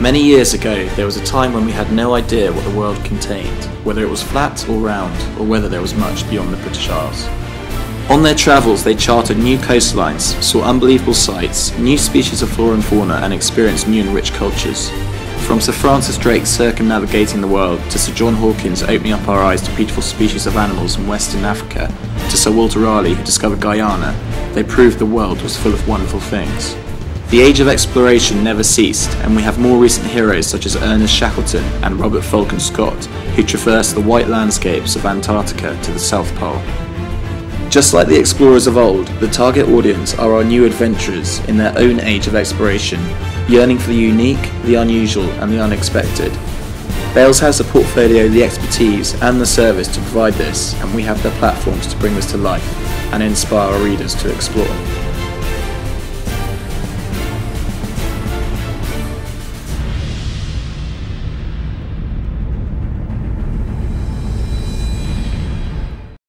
Many years ago, there was a time when we had no idea what the world contained, whether it was flat or round, or whether there was much beyond the British Isles. On their travels, they charted new coastlines, saw unbelievable sights, new species of flora and fauna, and experienced new and rich cultures. From Sir Francis Drake circumnavigating the world, to Sir John Hawkins opening up our eyes to beautiful species of animals in Western Africa, to Sir Walter Raleigh who discovered Guyana, they proved the world was full of wonderful things. The age of exploration never ceased, and we have more recent heroes such as Ernest Shackleton and Robert Falcon Scott, who traversed the white landscapes of Antarctica to the South Pole. Just like the explorers of old, the target audience are our new adventurers in their own age of exploration, yearning for the unique, the unusual, and the unexpected. Bales has the portfolio, the expertise, and the service to provide this, and we have the platforms to bring this to life and inspire our readers to explore.